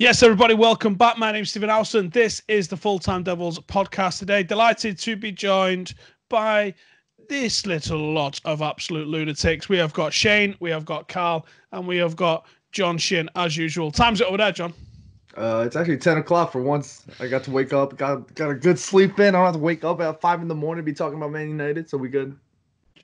Yes, everybody, welcome back. My name is Stephen Howson. This is the Full Time Devils podcast today. Delighted to be joined by this little lot of absolute lunatics. We have got Shane, we have got Karl, and we have got John Shin as usual. Time's it over there, John. Uh, it's actually 10 o'clock for once. I got to wake up, got got a good sleep in. I don't have to wake up at 5 in the morning to be talking about Man United, so we good.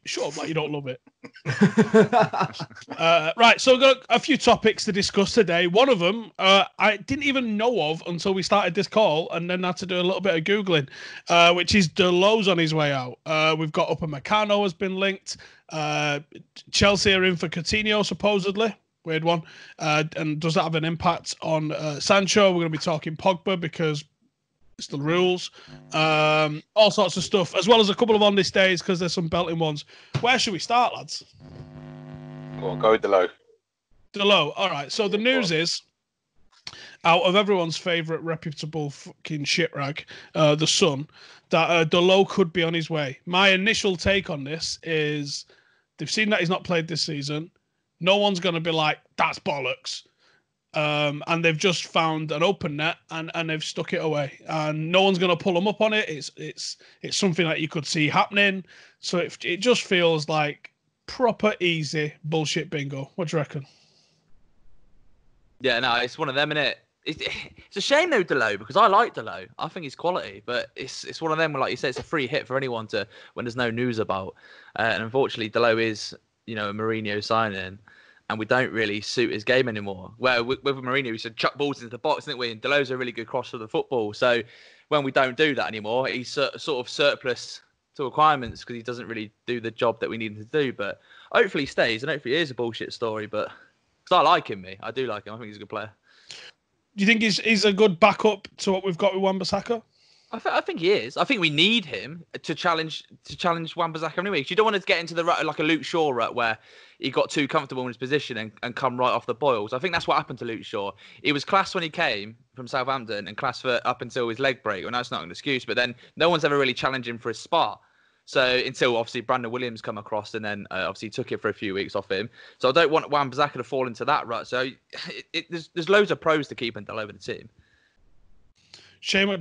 Sure, but you don't love it. uh, right, so we've got a few topics to discuss today. One of them uh, I didn't even know of until we started this call, and then had to do a little bit of googling, uh, which is Dalot's on his way out. Uh, we've got Upamecano has been linked. Uh, Chelsea are in for Coutinho supposedly. Weird one. Uh, and does that have an impact on Sancho? We're going to be talking Pogba because it's the rules. Um, all sorts of stuff, as well as a couple of on this days because there's some belting ones. Where should we start, lads? Well, go with the low. The low. All right. So the news is, out of everyone's favourite reputable fucking shit rag, uh, the Sun, that uh, Dalot could be on his way. My initial take on this is they've seen that he's not played this season. No one's going to be like, that's bollocks um, and they've just found an open net and, and they've stuck it away, and no one's going to pull them up on it. It's it's it's something that you could see happening. So it it just feels like proper easy bullshit bingo. What do you reckon? Yeah, no, it's one of them, is it? It's a shame though, Dalot, because I like Dalot. I think he's quality, but it's it's one of them where, like you said, it's a free hit for anyone to when there's no news about. Uh, and unfortunately, Dalot is you know a Mourinho signing and we don't really suit his game anymore. Where with, with Mourinho, we said chuck balls into the box, didn't we? And Dalot's a really good cross for the football. So when we don't do that anymore, he's sort of surplus to requirements because he doesn't really do the job that we need him to do. But hopefully he stays, and hopefully it is a bullshit story. But because I like him, me, I do like him. I think he's a good player. Do you think he's he's a good backup to what we've got with Wan-Bissaka? I, th- I, think he is. I think we need him to challenge to challenge Wan-Bissaka anyway. You don't want to get into the rut like a Luke Shaw rut where he got too comfortable in his position and, and come right off the boils. I think that's what happened to Luke Shaw. He was class when he came from Southampton and class for up until his leg break. And that's not an excuse, but then no one's ever really challenged him for his spot. So until obviously Brandon Williams come across and then uh, obviously took it for a few weeks off him. So I don't want Wan-Bissaka to fall into that rut. So it, it, there's, there's loads of pros to keeping all over the team. Shane, what?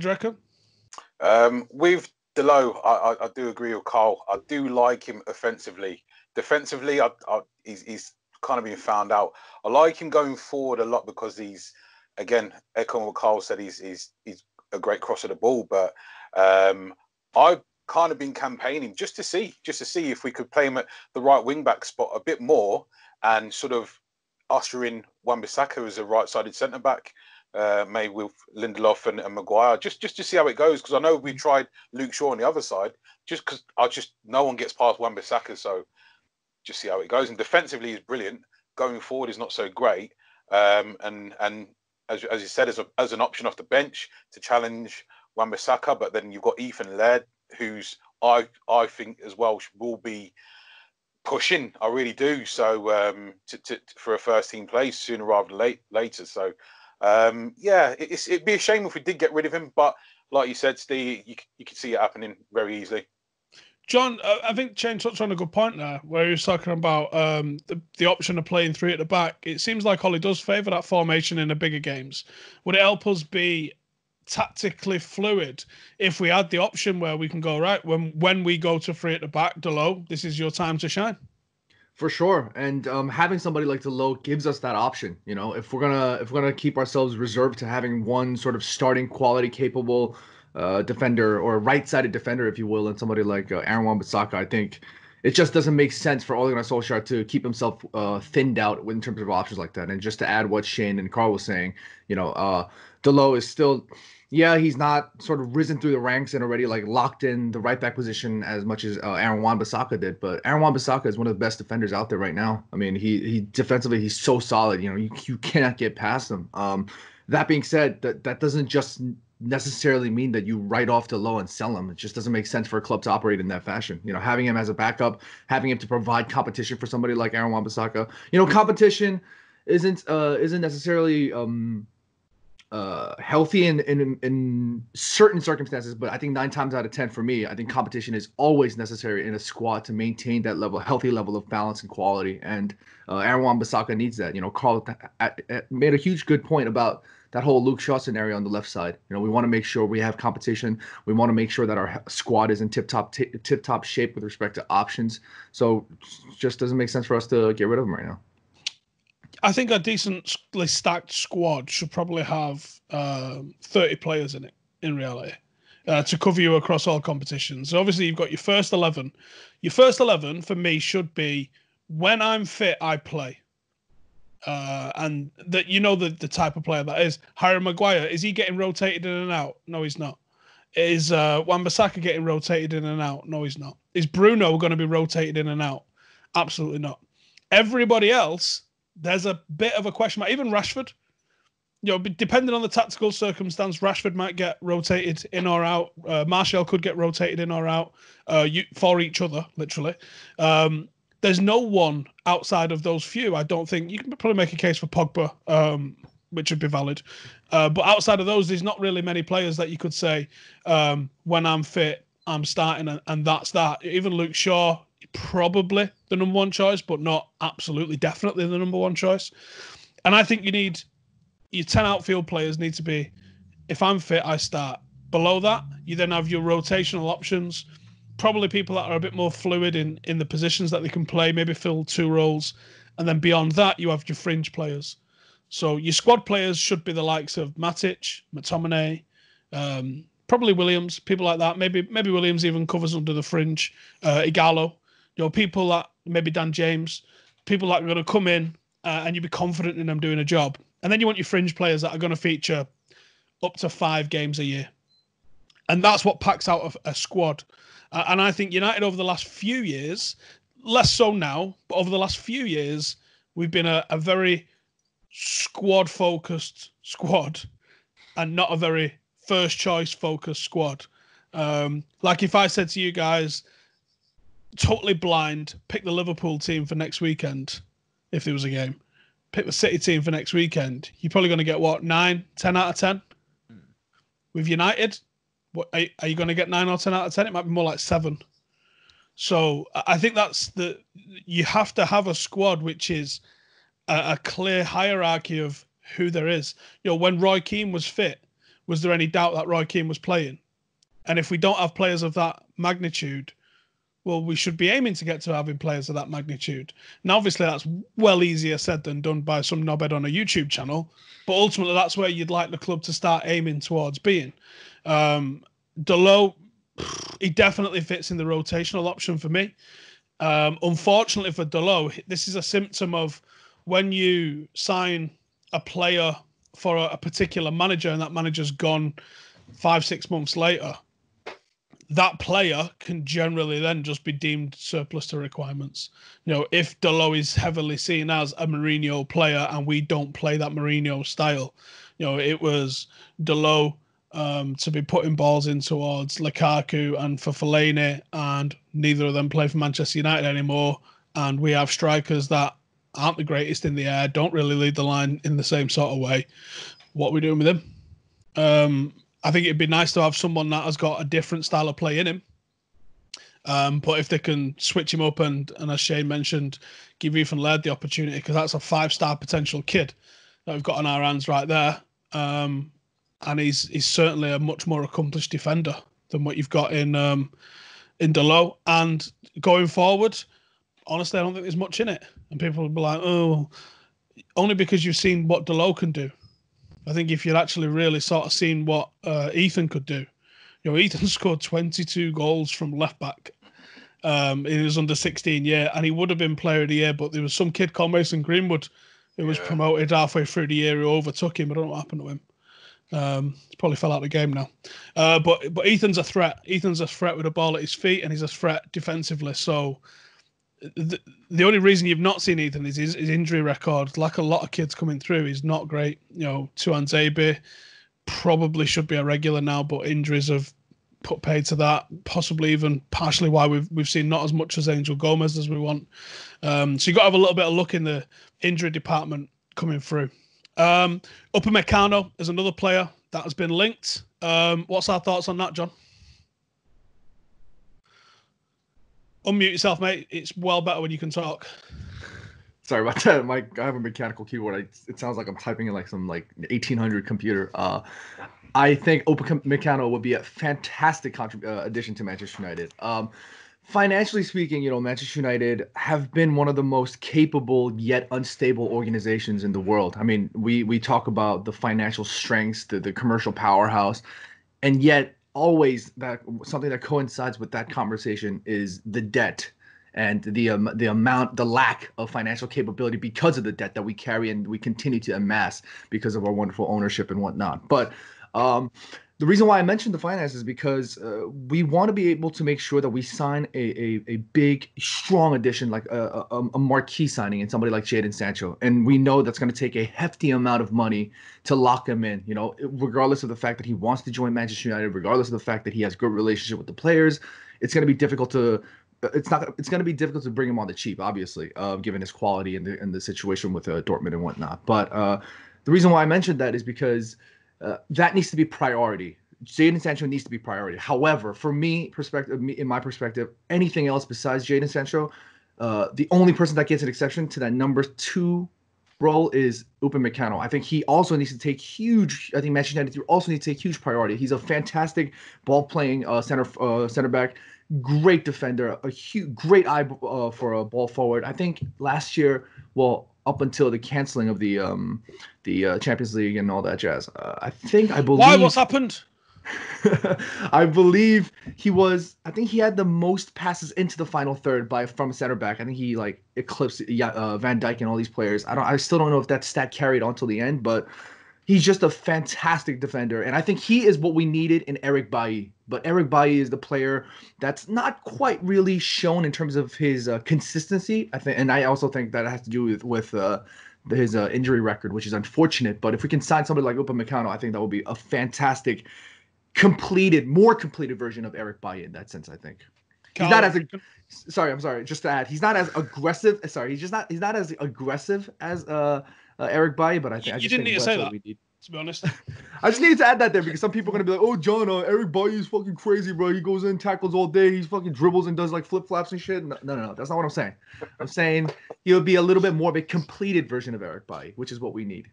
Um, with Dalot, I, I, I, do agree with Karl. I do like him offensively. Defensively, I, he's, he's kind of been found out. I like him going forward a lot because he's, again, echoing what Karl said, he's, he's, he's a great cross of the ball. But um, I've kind of been campaigning just to see, just to see if we could play him at the right wing back spot a bit more and sort of usher in Wan-Bissaka as a right-sided centre back uh, maybe with Lindelof and, and Maguire, just just to see how it goes. Because I know we tried Luke Shaw on the other side, just because I just no one gets past Wan-Bissaka, so just see how it goes. And defensively, he's brilliant. Going forward is not so great. Um, and and as, as you said, as a, as an option off the bench to challenge Wan-Bissaka, but then you've got Ethan Laird, who's I I think as well will be pushing. I really do. So um, to, to, for a first team place sooner rather than late later. So um, yeah, it's, it'd be a shame if we did get rid of him, but like you said, Steve, you, you could see it happening very easily. John, I think Shane touched on a good point there, where he was talking about um, the, the option of playing three at the back. It seems like Ole does favour that formation in the bigger games. Would it help us be tactically fluid if we had the option where we can go right when when we go to three at the back, Dalot, this is your time to shine? For sure, and um, having somebody like Dalot gives us that option. You know, if we're gonna if we're gonna keep ourselves reserved to having one sort of starting quality capable uh, defender or right-sided defender, if you will, and somebody like uh, Aaron Wan-Bissaka, I think it just doesn't make sense for Ole Gunnar Solskjaer to keep himself uh, thinned out in terms of options like that. And just to add what Shane and Karl was saying, you know, uh, Dalot is still yeah, he's not sort of risen through the ranks and already like locked in the right back position as much as uh, Aaron Wan-Bissaka did. But Aaron Wan-Bissaka is one of the best defenders out there right now. I mean, he he defensively he's so solid. You know, you you cannot get past him. Um, that being said, that that doesn't just necessarily mean that you write off Dalot and sell him. It just doesn't make sense for a club to operate in that fashion. You know, having him as a backup, having him to provide competition for somebody like Aaron Wan-Bissaka. You know, competition isn't uh isn't necessarily um uh, healthy in, in in certain circumstances, but I think nine times out of ten for me, I think competition is always necessary in a squad to maintain that level, healthy level of balance and quality. And uh, Aaron Wan-Bissaka needs that. You know, Karl made a huge good point about that whole Luke Shaw scenario on the left side. You know, we want to make sure we have competition. We want to make sure that our squad is in tip top tip top shape with respect to options. So, just doesn't make sense for us to get rid of him right now. I think a decently stacked squad should probably have uh, 30 players in it in reality uh, to cover you across all competitions. So obviously, you've got your first 11. Your first 11 for me should be when I'm fit, I play. Uh, and that you know the, the type of player that is. Harry Maguire, is he getting rotated in and out? No, he's not. Is uh, Wan-Bissaka getting rotated in and out? No, he's not. Is Bruno going to be rotated in and out? Absolutely not. Everybody else, there's a bit of a question mark. Even Rashford, you know, depending on the tactical circumstance, Rashford might get rotated in or out. Uh, Martial could get rotated in or out uh, you, for each other, literally. Um, there's no one outside of those few. I don't think you can probably make a case for Pogba, um, which would be valid. Uh, but outside of those, there's not really many players that you could say um, when I'm fit, I'm starting, and, and that's that. Even Luke Shaw, probably the number one choice, but not absolutely, definitely the number one choice. And I think you need your 10 outfield players need to be if I'm fit, I start. Below that, you then have your rotational options. Probably people that are a bit more fluid in, in the positions that they can play, maybe fill two roles. And then beyond that, you have your fringe players. So your squad players should be the likes of Matic, McTominay, um, probably Williams, people like that. Maybe maybe Williams even covers under the fringe. Uh, Ighalo, you know, people that maybe Dan James, people that are going to come in uh, and you be confident in them doing a job. And then you want your fringe players that are going to feature up to five games a year. And that's what packs out a, a squad. Uh, and I think United over the last few years, less so now, but over the last few years, we've been a, a very squad focused squad and not a very first choice focused squad. Um, like if I said to you guys, totally blind, pick the Liverpool team for next weekend if there was a game pick the City team for next weekend, you're probably going to get what nine, ten out of ten. Mm. With United, what are, are you going to get nine or ten out of ten? It might be more like seven. So I think that's the you have to have a squad which is a, a clear hierarchy of who there is. You know, when Roy Keane was fit, was there any doubt that Roy Keane was playing? And if we don't have players of that magnitude, well, we should be aiming to get to having players of that magnitude. Now, obviously, that's well easier said than done by some knobhead on a YouTube channel, but ultimately, that's where you'd like the club to start aiming towards being. Um, Dalot, he definitely fits in the rotational option for me. Um, unfortunately for Dalot, this is a symptom of when you sign a player for a, a particular manager and that manager's gone five, six months later that player can generally then just be deemed surplus to requirements. You know, if Dalot is heavily seen as a Mourinho player and we don't play that Mourinho style, you know, it was Dalot um, to be putting balls in towards Lukaku and for Fellaini, and neither of them play for Manchester United anymore. And we have strikers that aren't the greatest in the air, don't really lead the line in the same sort of way. What are we doing with him? Um, I think it'd be nice to have someone that has got a different style of play in him. Um, but if they can switch him up and, and as Shane mentioned, give Ethan Laird the opportunity because that's a five star potential kid that we've got on our hands right there. Um, and he's he's certainly a much more accomplished defender than what you've got in um, in Dalot. And going forward, honestly, I don't think there's much in it. And people will be like, oh, only because you've seen what Dalot can do. I think if you'd actually really sort of seen what uh, Ethan could do, you know, Ethan scored 22 goals from left back um, in his under 16 year, and he would have been player of the year, but there was some kid called Mason Greenwood who was promoted halfway through the year who overtook him. I don't know what happened to him. Um, probably fell out of the game now. Uh, but but Ethan's a threat. Ethan's a threat with a ball at his feet, and he's a threat defensively. So the, the only reason you've not seen Ethan is his, his, injury record. Like a lot of kids coming through, he's not great. You know, Tuanzebe probably should be a regular now, but injuries have put paid to that. Possibly even partially why we've we've seen not as much as Angel Gomes as we want. Um, so you got to have a little bit of luck in the injury department coming through. Um, Upamecano is another player that has been linked. Um, what's our thoughts on that, John? Unmute yourself, mate. It's well better when you can talk. Sorry about that. My I have a mechanical keyboard. I, it sounds like I'm typing in like some like 1800 computer. Uh, I think Upamecano would be a fantastic contrib- uh, addition to Manchester United. Um, financially speaking, you know, Manchester United have been one of the most capable yet unstable organizations in the world. I mean, we we talk about the financial strengths, the, the commercial powerhouse, and yet always that something that coincides with that conversation is the debt and the um, the amount the lack of financial capability because of the debt that we carry and we continue to amass because of our wonderful ownership and whatnot. But um, the reason why I mentioned the finances is because uh, we want to be able to make sure that we sign a, a, a big, strong addition, like a, a, a marquee signing in somebody like Jadon Sancho. And we know that's going to take a hefty amount of money to lock him in, you know, regardless of the fact that he wants to join Manchester United, regardless of the fact that he has good relationship with the players. It's going to be difficult to it's not it's going to be difficult to bring him on the cheap, obviously, uh, given his quality and the and the situation with uh, Dortmund and whatnot. But uh, the reason why I mentioned that is because uh, that needs to be priority. Jadon Sancho needs to be priority. However, for me, perspective, in my perspective, anything else besides Jadon Sancho, uh, the only person that gets an exception to that number two role is Upamecano. I think he also needs to take huge. I think Manchester United also needs to take huge priority. He's a fantastic ball playing uh, center uh, center back great defender, a huge, great eye uh, for a ball forward. I think last year, well, up until the canceling of the um, the uh, Champions League and all that jazz, uh, I think I believe. Why? What's happened? I believe he was. I think he had the most passes into the final third by from a center back. I think he like eclipsed uh, Van Dijk and all these players. I don't. I still don't know if that stat carried on till the end, but he's just a fantastic defender, and I think he is what we needed in Eric Bailly. But Eric Bailly is the player that's not quite really shown in terms of his uh, consistency. I think, and I also think that has to do with with uh, his uh, injury record, which is unfortunate. But if we can sign somebody like Upamecano, I think that would be a fantastic, completed, more completed version of Eric Bailly in that sense. I think he's not as a, sorry, I'm sorry, just to add, he's not as aggressive. Sorry, he's just not he's not as aggressive as uh uh, Eric Bailly, but I think you, I you didn't need to say that. To be honest, I just needed to add that there because some people are gonna be like, "Oh, John, uh, Eric Bailly is fucking crazy, bro. He goes in, tackles all day. He's fucking dribbles and does like flip flops and shit." No, no, no, that's not what I'm saying. I'm saying he'll be a little bit more of a completed version of Eric Bailly, which is what we need.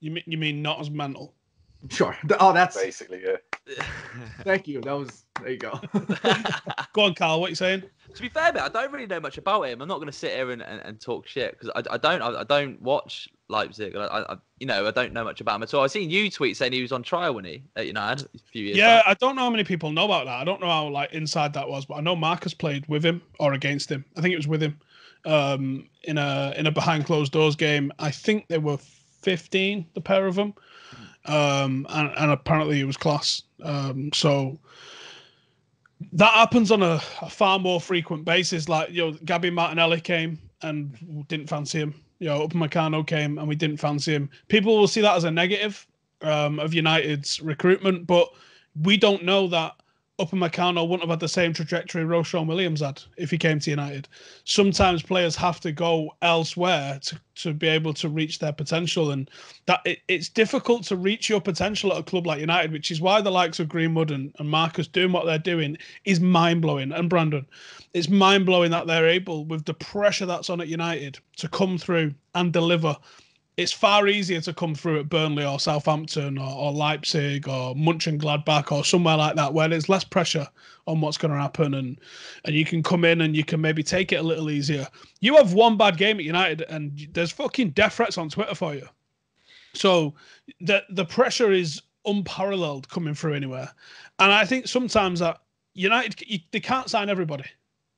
You mean you mean not as mental? Sure. Oh, that's basically yeah. Thank you. That was there. You go. go on, Karl. What you saying? To be fair, but I don't really know much about him. I'm not going to sit here and, and, and talk shit because I, I don't I, I, don't watch Leipzig. I, I, you know I don't know much about him at all. I seen you tweet saying he was on trial when he at United a few years. Yeah, back. I don't know how many people know about that. I don't know how like inside that was, but I know Marcus played with him or against him. I think it was with him um, in a in a behind closed doors game. I think they were 15, the pair of them um, and, and apparently it was class. Um, so that happens on a, a, far more frequent basis. Like you know, Gabby Martinelli came and didn't fancy him. You know, Upamecano came and we didn't fancy him. People will see that as a negative um, of United's recruitment, but we don't know that Upamecano wouldn't have had the same trajectory Ro-Shaun Williams had if he came to United. Sometimes players have to go elsewhere to, to be able to reach their potential, and that it, it's difficult to reach your potential at a club like United, which is why the likes of Greenwood and, and Marcus doing what they're doing is mind blowing. And Brandon, it's mind blowing that they're able, with the pressure that's on at United, to come through and deliver it's far easier to come through at Burnley or Southampton or, or Leipzig or Munchen Gladbach or somewhere like that where there's less pressure on what's going to happen and and you can come in and you can maybe take it a little easier. You have one bad game at United and there's fucking death threats on Twitter for you. So the the pressure is unparalleled coming through anywhere, and I think sometimes that United you, they can't sign everybody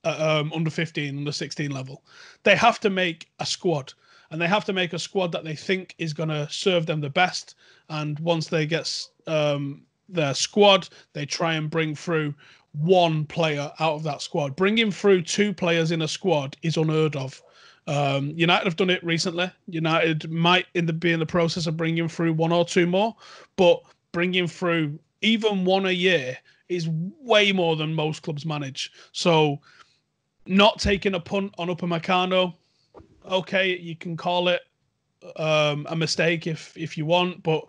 at um, under 15, under 16 level. They have to make a squad and they have to make a squad that they think is going to serve them the best. And once they get um, their squad, they try and bring through one player out of that squad. Bringing through two players in a squad is unheard of. Um, United have done it recently. United might in the be in the process of bringing through one or two more, but bringing through even one a year is way more than most clubs manage. So, not taking a punt on Upamecano okay, you can call it um, a mistake if if you want, but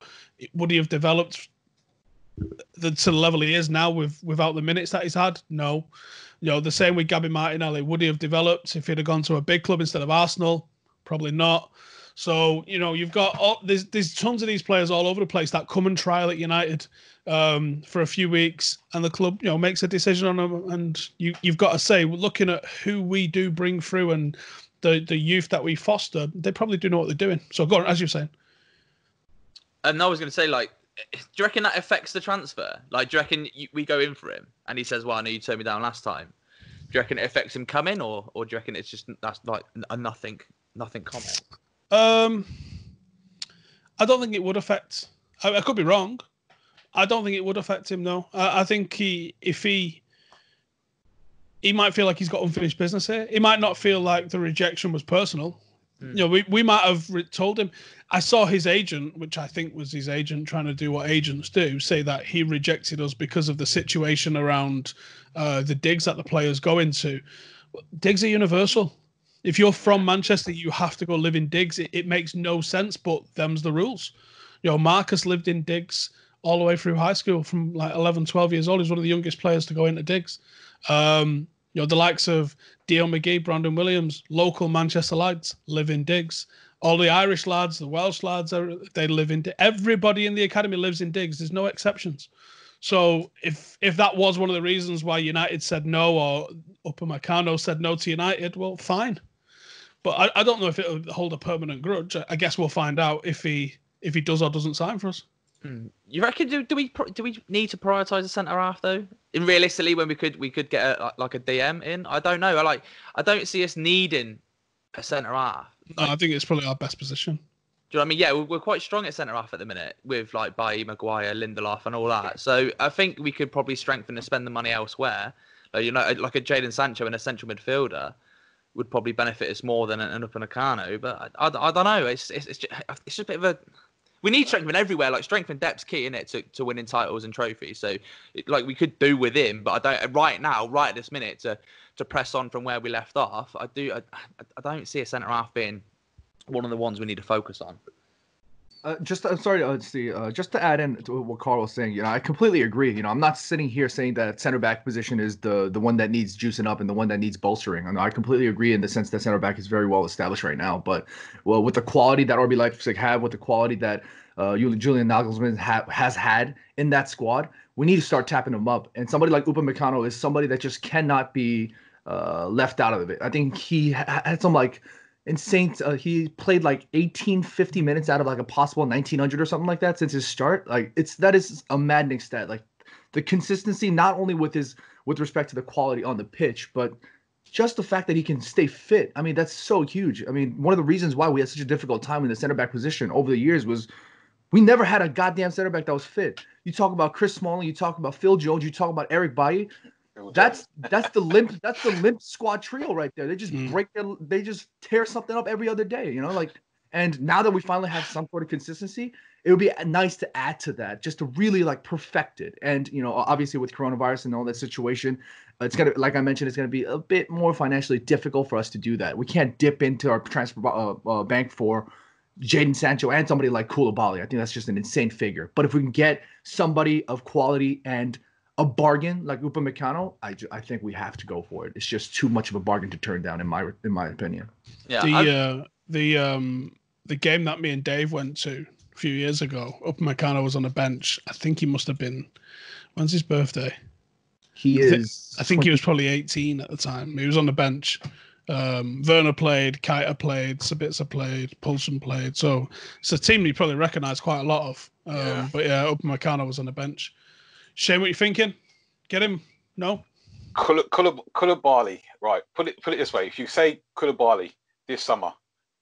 would he have developed the, to the level he is now with without the minutes that he's had? No. You know, the same with Gabby Martinelli. Would he have developed if he'd have gone to a big club instead of Arsenal? Probably not. So you know you've got all, there's there's tons of these players all over the place that come and trial at United um, for a few weeks, and the club you know makes a decision on them, and you you've got to say looking at who we do bring through and the the youth that we foster, they probably do know what they're doing. So go on, as you're saying. And I was going to say, like, do you reckon that affects the transfer? Like, do you reckon you, we go in for him and he says, "Well, I know you turned me down last time." Do you reckon it affects him coming, or or do you reckon it's just that's like a nothing nothing comment? Um, I don't think it would affect. I, I could be wrong. I don't think it would affect him. though. I, I think he if he he might feel like he's got unfinished business here. He might not feel like the rejection was personal. Mm. You know, we, we might have told him. I saw his agent, which I think was his agent trying to do what agents do, say that he rejected us because of the situation around uh, the digs that the players go into. Digs are universal. If you're from Manchester, you have to go live in digs. It, it makes no sense, but them's the rules. You know, Marcus lived in digs all the way through high school from like 11, 12 years old. He's one of the youngest players to go into digs. Um, you know, the likes of Dio McGee, Brandon Williams, local Manchester lads live in digs. All the Irish lads, the Welsh lads, they live in. Diggs. Everybody in the academy lives in digs. There's no exceptions. So if if that was one of the reasons why United said no, or Upamecano said no to United, well, fine. But I, I don't know if it'll hold a permanent grudge. I guess we'll find out if he if he does or doesn't sign for us. Hmm. You reckon do, do we do we need to prioritize a centre half though? In realistically, when we could we could get a, like a DM in, I don't know. I like I don't see us needing a centre half. No, I think it's probably our best position. Do you know what I mean? Yeah, we're, we're quite strong at centre half at the minute with like Bailly, Maguire, Lindelof, and all that. So I think we could probably strengthen and spend the money elsewhere. Like, you know, like a Jadon Sancho and a central midfielder would probably benefit us more than an Upamecano. But I, I, I, don't know. It's it's it's just, it's just a bit of a we need strength everywhere. Like strength and depth's key in it to, to winning titles and trophies. So like we could do with him, but I don't uh, right now, right this minute, to to press on from where we left off. I do. I, I don't see a centre half being one of the ones we need to focus on. Uh, just I'm sorry, uh, see, uh, just to add in to what Karl was saying, you know, I completely agree. You know, I'm not sitting here saying that center back position is the the one that needs juicing up and the one that needs bolstering. I, know, I completely agree in the sense that center back is very well established right now. But well, with the quality that RB Leipzig have, with the quality that uh, Julian Nagelsmann ha- has had in that squad, we need to start tapping them up. And somebody like Upamecano is somebody that just cannot be uh, left out of it. I think he ha- had some like insane. Uh, he played like 18, 50 minutes out of like a possible 1900 or something like that since his start. Like it's that is a maddening stat. Like the consistency, not only with his with respect to the quality on the pitch, but just the fact that he can stay fit. I mean, that's so huge. I mean, one of the reasons why we had such a difficult time in the center back position over the years was we never had a goddamn center back that was fit. You talk about Chris Smalling, you talk about Phil Jones, you talk about Eric Bailly. That's that's the limp that's the limp squad trio right there. They just mm. break their they just tear something up every other day, you know, like and now that we finally have some sort of consistency, it would be nice to add to that just to really like perfect it. And you know, obviously with coronavirus and all that situation, it's gonna like I mentioned, it's gonna be a bit more financially difficult for us to do that. We can't dip into our transfer uh, uh, bank for Jadon Sancho and somebody like Koulibaly. I think that's just an insane figure. But if we can get somebody of quality and a bargain like Upamecano, I, I think we have to go for it. It's just too much of a bargain to turn down in my in my opinion. Yeah. The uh, the um the game that me and Dave went to a few years ago, Upamecano was on the bench. I think he must have been when's his birthday? He is I think 20... he was probably 18 at the time. He was on the bench. Um, Werner played, Keita played, Sabitzer played, Poulsen played. So it's a team you probably recognise quite a lot of. Um, yeah. But yeah, Upamecano was on the bench. Shane, what are you thinking? Get him? No. Koulibaly, right? Put it put it this way: if you say Koulibaly this summer,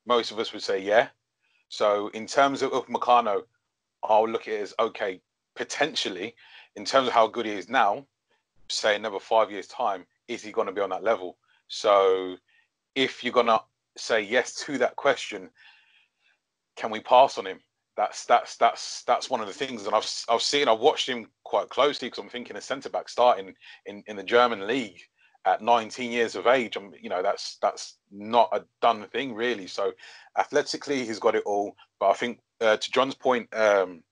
most of us would say yeah. So in terms of Upamecano, I'll look at it as okay, potentially. In terms of how good he is now, say another five years time, is he going to be on that level? So if you're going to say yes to that question, can we pass on him? That's that's that's that's one of the things and I've I've seen I've watched him quite closely because I'm thinking a centre back starting in in the German league at 19 years of age I'm you know that's that's not a done thing really. So athletically he's got it all but I think uh, to John's point um,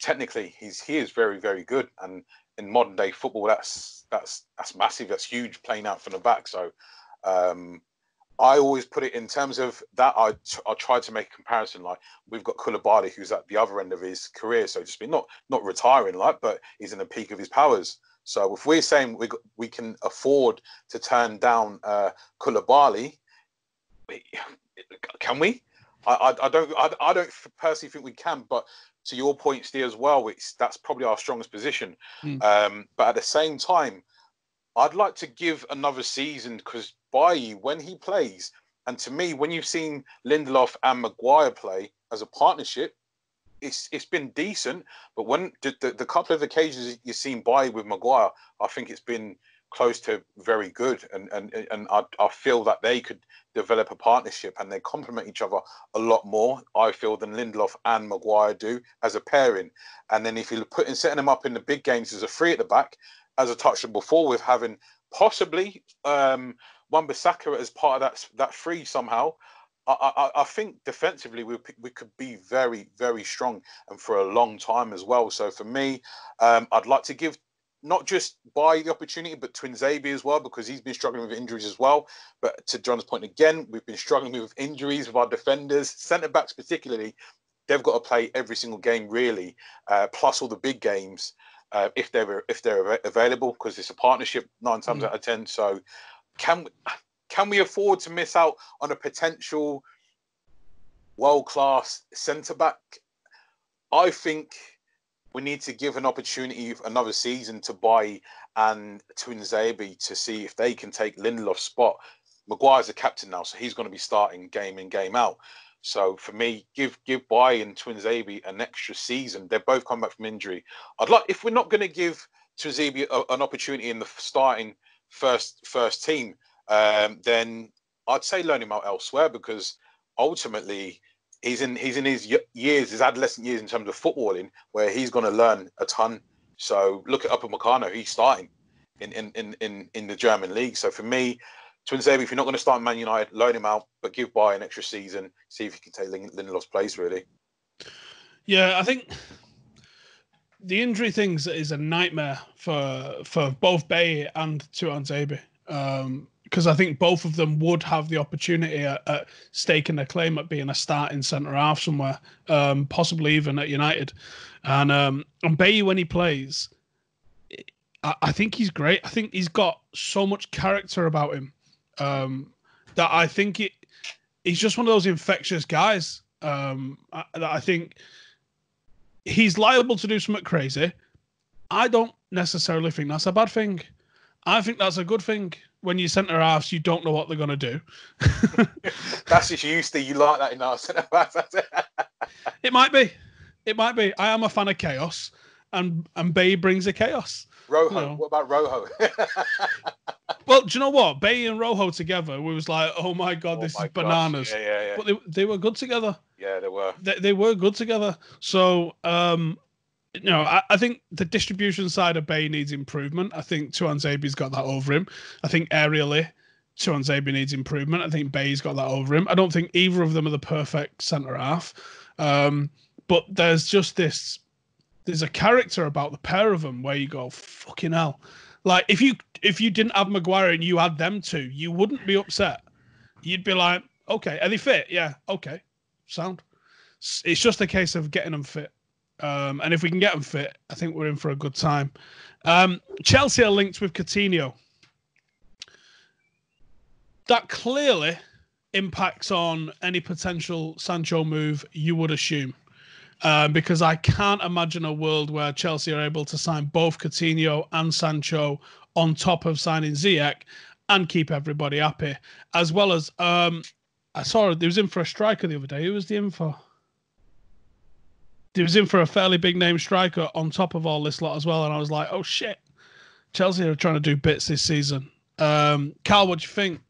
technically he's he is very very good and in modern day football that's that's that's massive that's huge playing out from the back. So um, I always put it in terms of that. I I try to make a comparison. Like we've got Koulibaly, who's at the other end of his career, so to speak, not not retiring, like, but he's in the peak of his powers. So if we're saying we we can afford to turn down uh, Koulibaly, can we? I, I, I don't I, I don't personally think we can, but to your point, Steve, as well, it's that's probably our strongest position. Mm. Um, but at the same time, I'd like to give another season because Bailly, when he plays, and to me, when you've seen Lindelof and Maguire play as a partnership, it's it's been decent. But when the, the, the couple of occasions you've seen Bailly with Maguire, I think it's been close to very good, and and and I, I feel that they could develop a partnership and they complement each other a lot more. I feel than Lindelof and Maguire do as a pairing. And then if you put in setting them up in the big games as a three at the back, as I touched on before, with having possibly um, Wan-Bissaka as part of that that three somehow. I, I, I, think defensively we, we could be very, very strong and for a long time as well. So for me, um, I'd like to give not just Bailly the opportunity, but Tuanzebe as well, because he's been struggling with injuries as well. But to John's point again, we've been struggling with injuries with our defenders, centre backs particularly. They've got to play every single game really, uh, plus all the big games uh, if they're if they're available, because it's a partnership nine times mm. out of ten. So can can we afford to miss out on a potential world class centre back? I think we need to give an opportunity another season to Bailly and Tuanzebe to see if they can take Lindelof's spot. Maguire's a captain now, so he's going to be starting game in, game out. So for me, give give Bailly and Tuanzebe an extra season. They're both come back from injury. I'd like if we're not going to give Tuanzebe an opportunity in the starting first first team, um, then I'd say loan him out elsewhere because ultimately he's in he's in his years, his adolescent years in terms of footballing, where he's going to learn a ton. So look at Upamecano, he's starting in in in in, in the German league. So for me, Tuanzebe, if you're not going to start Man United, loan him out, but give Bailly an extra season, see if you can take Lindelof's place. Really. Yeah, I think the injury things is a nightmare for for both Bailly and Tuanzebe. Um, because I think both of them would have the opportunity at, at staking a claim at being a starting centre half somewhere, um, possibly even at United. And um, and Bailly when he plays, I, I, think he's great. I think he's got so much character about him um, that I think it, he's just one of those infectious guys. Um, I, that I think he's liable to do something crazy. I don't necessarily think that's a bad thing. I think that's a good thing when you centre halves, you don't know what they're going to do. That's just used to you like that in our centre halves. it might be. It might be. I am a fan of chaos, and and Bay brings a chaos. Rojo. You know. What about Rojo? well, do you know what? Bay and Rojo together, we was like, oh my god, oh this my is bananas. Yeah, yeah, yeah. But they, they were good together. Yeah, they were. They, they were good together. So um, you know, I, I, think the distribution side of Bay needs improvement. I think Tuanzebe's got that over him. I think aerially, Tuan Zabi needs improvement. I think Bay's got that over him. I don't think either of them are the perfect centre half. Um, but there's just this there's a character about the pair of them where you go, fucking hell. Like if you if you didn't have Maguire and you had them two, you wouldn't be upset. You'd be like, okay, are they fit? Yeah, okay, sound. It's just a case of getting them fit. Um, and if we can get them fit, I think we're in for a good time. Um, Chelsea are linked with Coutinho. That clearly impacts on any potential Sancho move, you would assume. Um, because I can't imagine a world where Chelsea are able to sign both Coutinho and Sancho on top of signing Ziyech and keep everybody happy. As well as, um, I saw he was in for a striker the other day. Who was the in for? he was in for a fairly big name striker on top of all this lot as well. And I was like, oh shit, Chelsea are trying to do bits this season. Um, Karl, what do you think?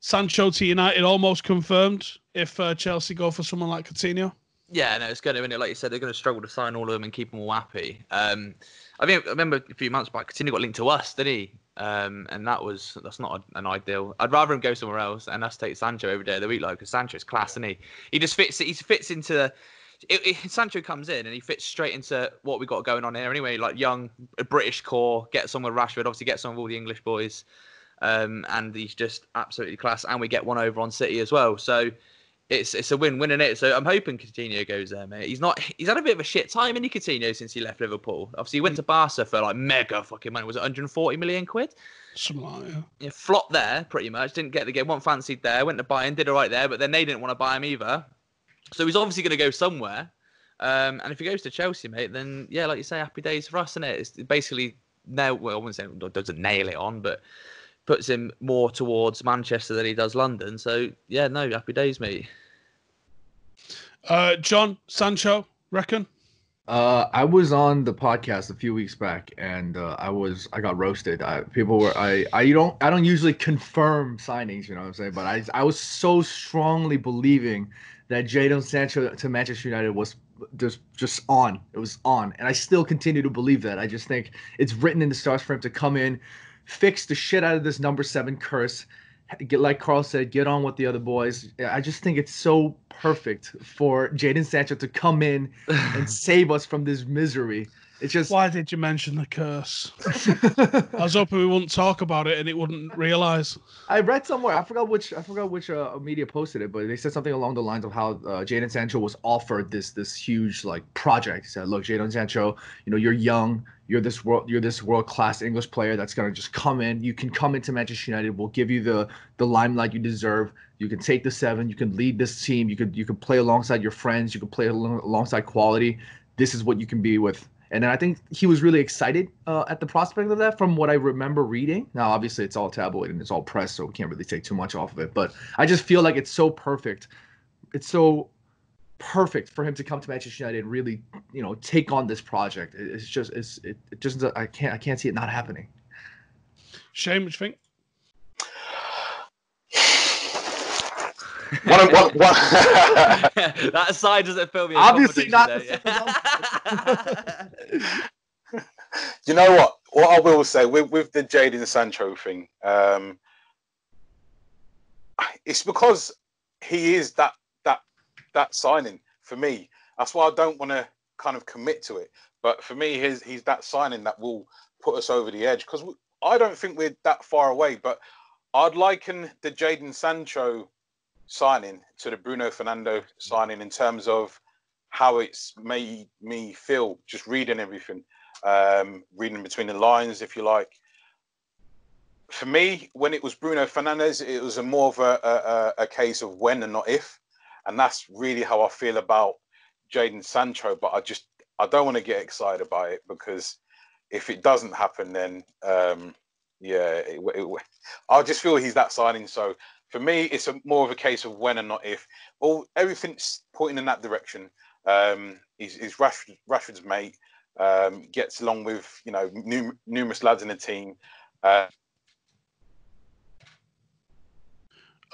Sancho to United almost confirmed if uh, Chelsea go for someone like Coutinho. Yeah, no, it's going to. and Like you said, they're going to struggle to sign all of them and keep them all happy. Um, I mean, I remember a few months back, Coutinho got linked to us, didn't he? Um, and that was that's not a, an ideal. I'd rather him go somewhere else and us take Sancho every day of the week, like because Sancho's class, and he he just fits he fits into it, it, Sancho comes in and he fits straight into what we got going on here anyway. Like young British core, get some with Rashford, obviously get some with all the English boys. um, and he's just absolutely class. And we get one over on City as well. So it's it's a win-win in it. So I'm hoping Coutinho goes there, mate. He's not. He's had a bit of a shit time in Coutinho since he left Liverpool. Obviously, he went to Barca for like mega fucking money. Was it 140 million quid? Something like yeah. Yeah, flopped there pretty much. Didn't get the game. One fancied there. Went to Bayern. Did all right there, but then they didn't want to buy him either. So he's obviously going to go somewhere. Um, and if he goes to Chelsea, mate, then yeah, like you say, happy days for us, isn't it? It's basically now. Well, I wouldn't say it doesn't nail it on, but puts him more towards Manchester than he does London. So yeah, no, happy days, mate. Uh, John Sancho, reckon? Uh, I was on the podcast a few weeks back, and uh, I was I got roasted. I, people were I I don't I don't usually confirm signings, you know what I'm saying, but I I was so strongly believing that Jadon Sancho to Manchester United was just just on. It was on, and I still continue to believe that. I just think it's written in the stars for him to come in, fix the shit out of this number seven curse, get like Karl said, get on with the other boys. I just think it's so perfect for Jadon Sancho to come in and save us from this misery. It's just why did you mention the curse? I was hoping we wouldn't talk about it and it wouldn't realize. I read somewhere. I forgot which. I forgot which uh, media posted it, but they said something along the lines of how uh, Jadon Sancho was offered this this huge like project. He said, "Look, Jadon Sancho, you know, you're young. You're this world. You're this world class English player that's gonna just come in. You can come into Manchester United. We'll give you the the limelight you deserve. You can take the seven. You can lead this team. You could you could play alongside your friends. You could play alongside quality. This is what you can be with and then I think he was really excited uh, at the prospect of that from what I remember reading. Now, obviously, it's all tabloid and it's all press, so we can't really take too much off of it. But I just feel like it's so perfect. It's so perfect for him to come to Manchester United and really, you know, take on this project. It's just, it's, it, it just, I can't, I can't see it not happening. Shane, what you think? One, one, one. that side doesn't fill me. Obviously not. you know what? What I will say with with the Jadon Sancho thing, um, it's because he is that that that signing for me. That's why I don't want to kind of commit to it. But for me, he's he's that signing that will put us over the edge because I don't think we're that far away. But I'd liken the Jadon Sancho signing to the Bruno Fernandes signing in terms of how it's made me feel just reading everything, um, reading between the lines, if you like. For me, when it was Bruno Fernandes, it was a more of a, a, a case of when and not if, and that's really how I feel about Jadon Sancho. But I just I don't want to get excited about it because if it doesn't happen, then um, yeah, it, it, I just feel he's that signing. So for me, it's a, more of a case of when and not if. All everything's pointing in that direction. Um, he's, he's Rashford, Rashford's mate. Um, gets along with you know num- numerous lads in the team. Uh,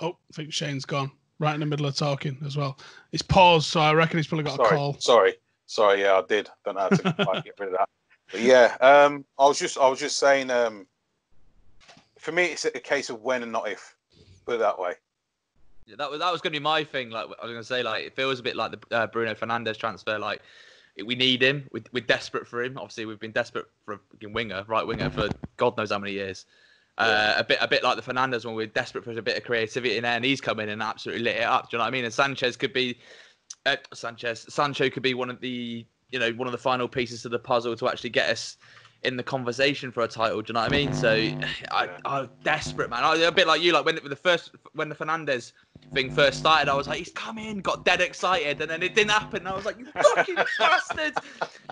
oh, I think Shane's gone right in the middle of talking as well. It's paused, so I reckon he's probably got sorry, a call. Sorry, sorry, yeah, I did. Don't know how to get rid of that. But yeah, um, I was just I was just saying. Um, for me, it's a case of when and not if. Put it that way. Yeah, that was that was going to be my thing. Like I was going to say, like it feels a bit like the uh, Bruno Fernandes transfer. Like we need him. We, we're desperate for him. Obviously, we've been desperate for a winger, right winger, for God knows how many years. Uh, a bit, a bit like the Fernandes one. We're desperate for a bit of creativity in there, and he's come in and absolutely lit it up. Do you know what I mean? And Sanchez could be, uh, Sanchez, Sancho could be one of the, you know, one of the final pieces to the puzzle to actually get us in the conversation for a title. Do you know what I mean? So I, I'm desperate, man. I, a bit like you, like when the first when the Fernandes thing first started, I was like, he's coming, got dead excited, and then it didn't happen. I was like, you fucking bastard!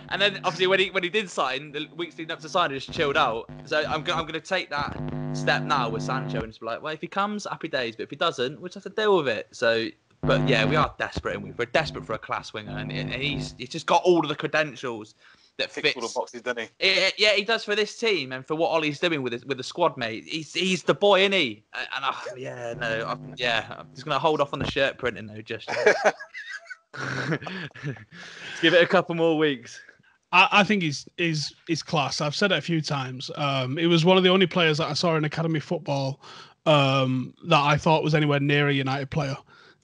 And then obviously when he when he did sign, the weeks leading up to signing, just chilled out. So I'm I'm going to take that step now with Sancho and just be like, well, if he comes, happy days. But if he doesn't, we just have to deal with it. So. But yeah, we are desperate, and we're desperate for a class winger, and, and he's he's just got all of the credentials that fits. all the boxes, doesn't he? Yeah, yeah, he does for this team and for what Ole's doing with his, with the squad, mate. He's he's the boy, isn't he? And I, yeah, no, I'm, yeah, I'm just gonna hold off on the shirt printing though, just give it a couple more weeks. I, I think he's is is class. I've said it a few times. Um, he was one of the only players that I saw in academy football um, that I thought was anywhere near a United player.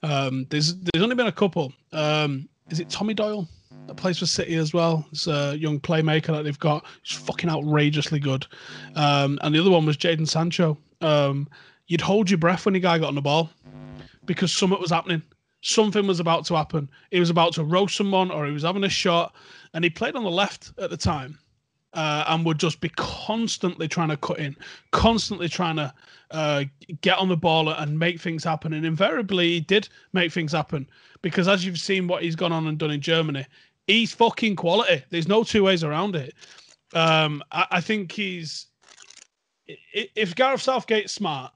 Um, there's there's only been a couple. Um, is it Tommy Doyle? Plays for City as well. It's a young playmaker that they've got. He's fucking outrageously good. Um, and the other one was Jadon Sancho. um, you'd hold your breath when the guy got on the ball because something was happening. Something was about to happen. He was about to roast someone, or he was having a shot, and he played on the left at the time, uh, and would just be constantly trying to cut in, constantly trying to uh, get on the ball and make things happen. And invariably, he did make things happen because, as you've seen, what he's gone on and done in Germany, he's fucking quality. There's no two ways around it. Um, I, I think he's if Gareth Southgate's smart,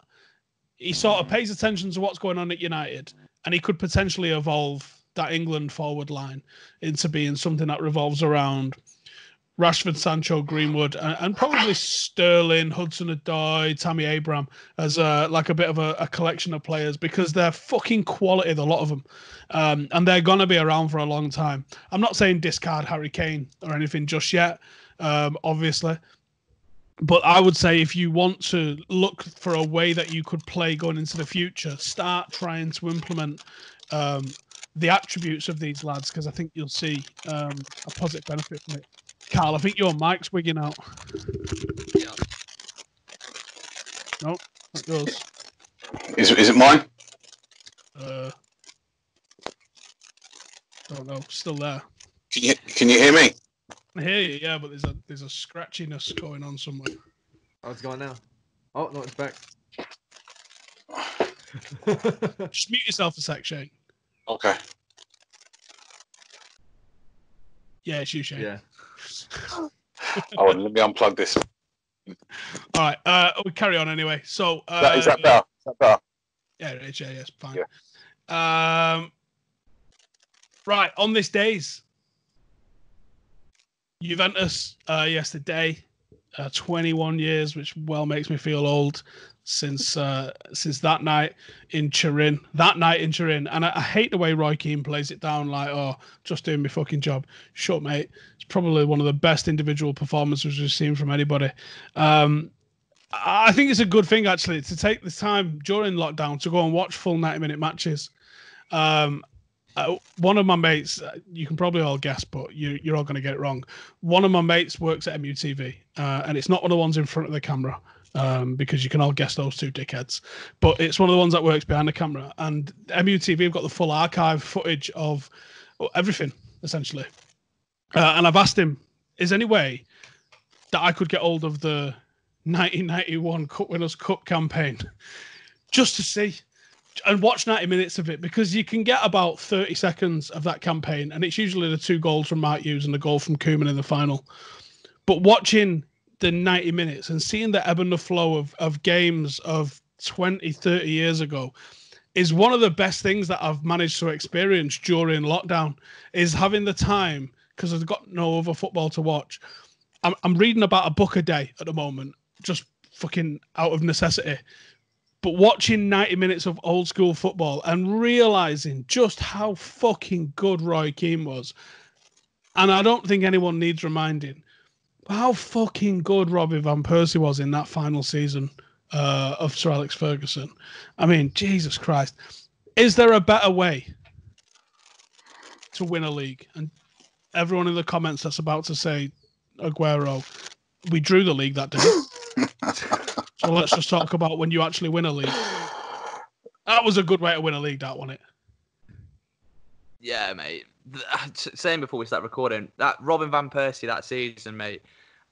he sort of pays attention to what's going on at United, and he could potentially evolve that England forward line into being something that revolves around Rashford, Sancho, Greenwood, and, and probably Sterling, Hudson Odoi, Tammy Abraham as a, like a bit of a, a, collection of players because they're fucking quality, a lot of them, um, and they're gonna be around for a long time. I'm not saying discard Harry Kane or anything just yet, um, obviously, but I would say if you want to look for a way that you could play going into the future, start trying to implement um, the attributes of these lads because I think you'll see um, a positive benefit from it. Karl, I think your mic's wigging out. Yeah. No, that goes. Is is it mine? Uh, don't know. Still there. Can you can you hear me? I hear you, yeah, but there's a there's a scratchiness going on somewhere. Oh, it's gone now. Oh no, it's back. Just mute yourself a sec, Shane. Okay. Yeah, it's you, Shane. Yeah. oh, let me unplug this. All right, uh, we carry on anyway. So, uh, that, is that better? Is that better? Yeah, it's yeah, yes, fine. Yeah. Um, right on this days, Juventus uh, yesterday, uh, 21 years, which well makes me feel old since uh, since that night in Turin. That night in Turin, and I, I, hate the way Roy Keane plays it down like, "Oh, just doing my fucking job." Shut, mate. It's probably one of the best individual performances we've seen from anybody. Um, I think it's a good thing actually to take the time during lockdown to go and watch full 90 minute matches. Um, uh, one of my mates, uh, you can probably all guess, but you, you're all going to get it wrong. One of my mates works at MUTV, uh, and it's not one of the ones in front of the camera um, because you can all guess those two dickheads. But it's one of the ones that works behind the camera, and MUTV have got the full archive footage of everything essentially. Uh, and I've asked him, is there any way that I could get hold of the 1991 Cup Winners' Cup campaign just to see? and watch 90 minutes of it because you can get about 30 seconds of that campaign and it's usually the two goals from Mark Hughes and the goal from Koeman in the final. But watching the 90 minutes and seeing the ebb and the flow of, of games of 20, 30 years ago is one of the best things that I've managed to experience during lockdown is having the time because I've got no other football to watch. I'm, I'm reading about a book a day at the moment, just fucking out of necessity but watching 90 minutes of old school football and realizing just how fucking good Roy Keane was. And I don't think anyone needs reminding how fucking good Robbie Van Persie was in that final season uh, of Sir Alex Ferguson. I mean, Jesus Christ. Is there a better way to win a league? And everyone in the comments that's about to say Aguero, we drew the league that day. So let's just talk about when you actually win a league. That was a good way to win a league, that wasn't it? Yeah, mate. Saying before we start recording, that Robin van Persie that season, mate,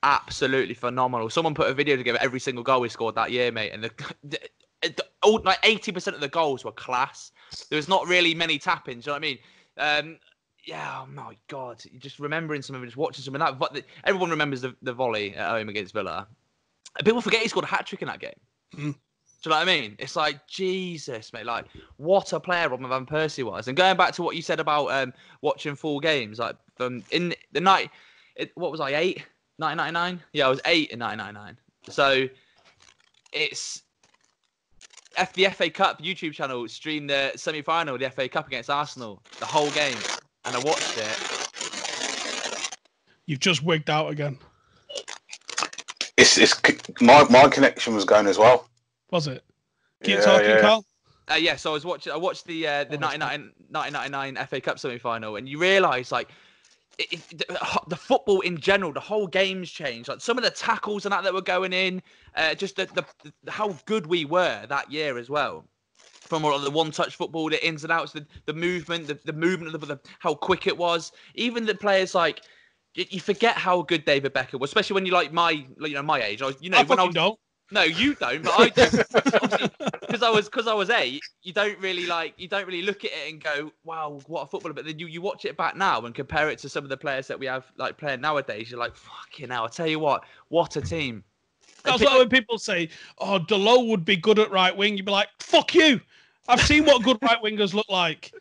absolutely phenomenal. Someone put a video together every single goal we scored that year, mate, and the, the, the like eighty percent of the goals were class. There was not really many tap-ins. You know what I mean? Um, yeah, oh my god, just remembering some of it, just watching some of that. But Everyone remembers the, the volley at home against Villa people forget he scored a hat trick in that game. Mm. Do you know what I mean? It's like Jesus, mate. Like what a player Robin van Persie was. And going back to what you said about um, watching full games, like from in the night, it, what was I eight? 1999? Yeah, I was eight in 1999. So it's F the FA Cup YouTube channel streamed the semi final of the FA Cup against Arsenal, the whole game, and I watched it. You've just wigged out again. It's it's my my connection was going as well. Was it? Keep yeah, talking, yeah. Karl. Uh, yeah, so I was watching. I watched the uh, the oh, 1999 FA Cup semi final, and you realise like it, it, the, the football in general, the whole game's changed. Like some of the tackles and that that were going in, uh, just the, the, the how good we were that year as well. From all the one-touch football, the ins and outs, the, the movement, the, the movement of the, the how quick it was. Even the players like you, you forget how good David Beckham was, especially when you like my you know my age. I was, you know I when I was don't. no, you don't, but I do. Because I was because I was eight. You don't really like you don't really look at it and go, "Wow, what a footballer!" But then you, you watch it back now and compare it to some of the players that we have like playing nowadays. You're like, "Fucking hell!" I tell you what, what a team. That's why when people say, "Oh, Dalot would be good at right wing," you'd be like, "Fuck you! I've seen what good right wingers look like."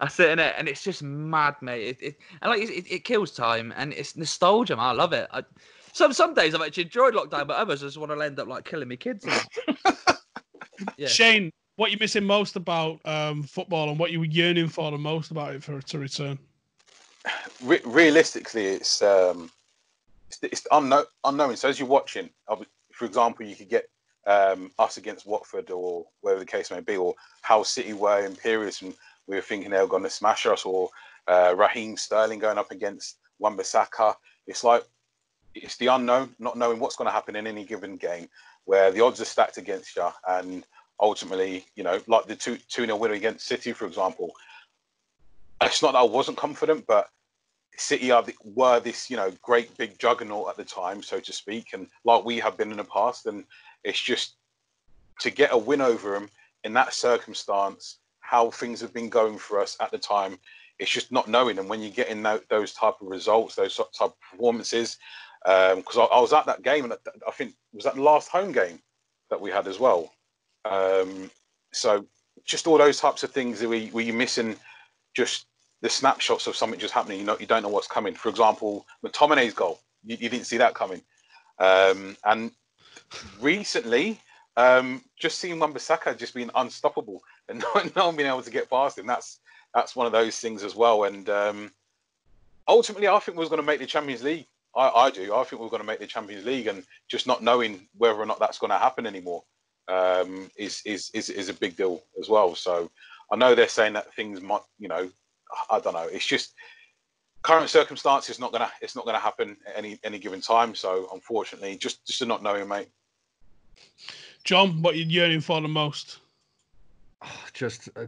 That's it, innit? and it's just mad, mate. It, it and like it, it kills time, and it's nostalgia. Man. I love it. I, some some days I've actually enjoyed lockdown, but others I just want to end up like killing me kids. yeah. Shane, what you missing most about um, football, and what you were yearning for the most about it for it to return? Re- realistically, it's um, it's, it's unknown, unknown. So as you're watching, for example, you could get um, us against Watford or whatever the case may be, or how City were imperious and we were thinking they were going to smash us, or uh, Raheem Sterling going up against Wan-Bissaka. It's like it's the unknown, not knowing what's going to happen in any given game, where the odds are stacked against you, and ultimately, you know, like the two two 0 winner against City, for example. It's not that I wasn't confident, but City are the, were this, you know, great big juggernaut at the time, so to speak, and like we have been in the past, and it's just to get a win over them in that circumstance, how things have been going for us at the time. It's just not knowing, and when you get in tho- those type of results, those type of performances, because I, I was at that game, and I- think was that last home game that we had as well. Um, so just all those types of things that we missing, just the snapshots of something just happening. You know, you don't know what's coming. For example, McTominay's goal, you, you didn't see that coming. Um, and recently, um, just seeing Wan-Bissaka just being unstoppable and no, no one being able to get past him. That's that's one of those things as well. And um, ultimately, I think we was going to make the Champions League. I, I do. I think we we're going to make the Champions League, and just not knowing whether or not that's going to happen anymore um, is, is is is a big deal as well. So I know they're saying that things might, you know, I don't know. It's just current circumstances not gonna it's not gonna happen at any any given time. So unfortunately, just just not knowing, mate. John, what you yearning for the most? Just uh,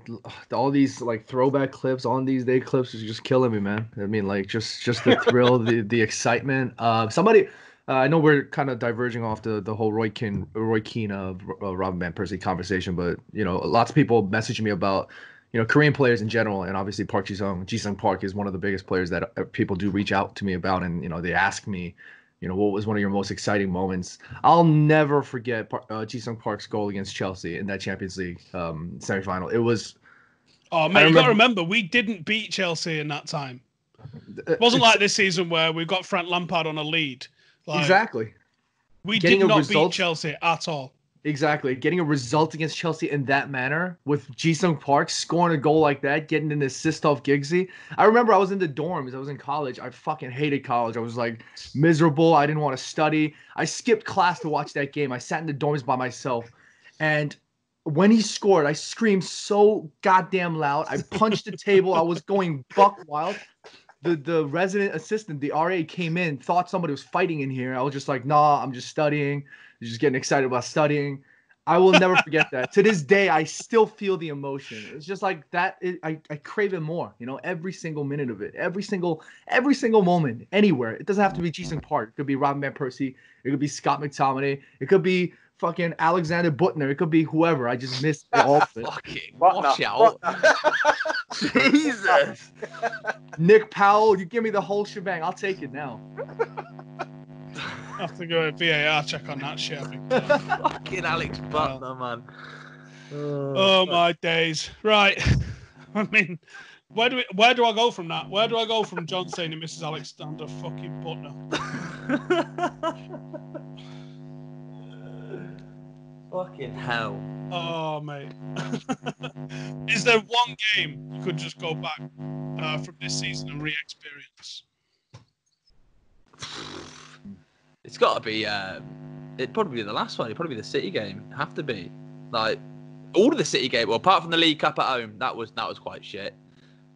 all these like throwback clips on these day clips is just killing me man. I mean like just just the thrill the the excitement uh somebody uh, i know we're kind of diverging off the the whole roy keane roy keane uh, uh robin van persie conversation but you know lots of people messaging me about you know korean players in general and obviously park ji-sung ji-sung park is one of the biggest players that uh, people do reach out to me about and you know they ask me you know, what was one of your most exciting moments? I'll never forget uh, Ji-sung Park's goal against Chelsea in that Champions League um, semifinal. It was Oh man, you got to remember- remember we didn't beat Chelsea in that time. uh, It wasn't like this season where we got Frank Lampard on a lead. Like, exactly, We Getting did not result- beat Chelsea at all. Exactly. Getting a result against Chelsea in that manner with Ji-sung Park scoring a goal like that, getting an assist off Giggsy. I remember I was in the dorms. I was in college. I fucking hated college. I was like miserable. I didn't want to study. I skipped class to watch that game. I sat in the dorms by myself, and when he scored, I screamed so goddamn loud. I punched the table. I was going buck wild. The the resident assistant, the RA, came in, thought somebody was fighting in here. I was just like, nah, I'm just studying. Just getting excited about studying. I will never forget that. To this day, I still feel the emotion. It's just like that. It, I, I crave it more. You know, every single minute of it, every single every single moment, anywhere. It doesn't have to be Ji-sung Park. It could be Robin Van Persie. It could be Scott McTominay. It could be fucking Alexander Büttner. It could be whoever. I just miss all of it. Fucking What watch now? out. Jesus. Nick Powell. You give me the whole shebang. I'll take it now. I have to go a VAR check on that shit. I. Fucking Alex Butler, man. Oh my days! Right. I mean, where do we, where do I go from that? Where do I go from John saying he misses Alexander fucking Büttner? Fucking hell. Oh mate, is there one game you could just go back uh, from this season and re-experience? It's got to be. Uh, it'd probably be the last one. It'd probably be the City game. Have to be. Like all of the City game. Well, apart from the League Cup at home, that was that was quite shit.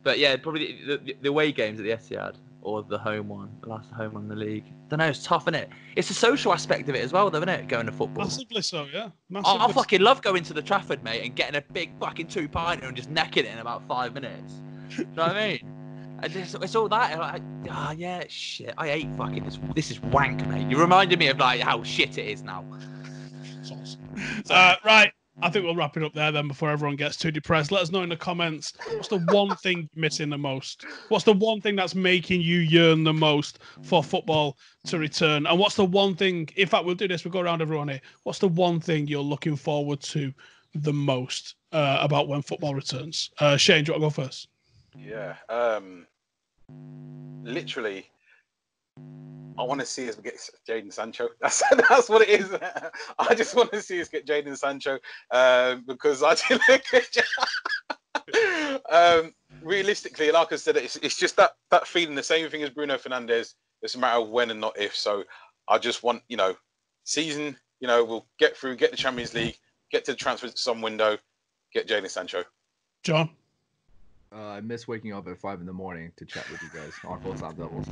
But yeah, probably the, the, the away games at the Etihad or the home one, the last home one in the league. don't know. It's tough, isn't it? It's the social aspect of it as well, though, isn't it? Going to football. Massively so, yeah. I, Massively. I fucking love going to the Trafford, mate, and getting a big fucking two pinter and just necking it in about five minutes. you know what I mean? It's, all that. ah, yeah, shit. I hate fucking this. This is wank, mate. You reminded me of like how shit it is now. Uh, right. I think we'll wrap it up there then before everyone gets too depressed. Let us know in the comments what's the one thing missing the most? What's the one thing that's making you yearn the most for football to return? And what's the one thing, in fact, we'll do this, we'll go around everyone here. What's the one thing you're looking forward to the most uh, about when football returns? Uh, Shane, do you want to go first? Yeah. Um, literally, I want to see us get Jadon Sancho. That's that's what it is. I just want to see us get Jadon Sancho uh, because I did look at um, realistically, like I said, it's, it's just that that feeling, the same thing as Bruno Fernandes. It's a matter of when and not if. So I just want, you know, season, you know, we'll get through, get the Champions League, get to the transfer some window, get Jadon Sancho. John? Uh, I miss waking up at five in the morning to chat with you guys on Full Time Devils.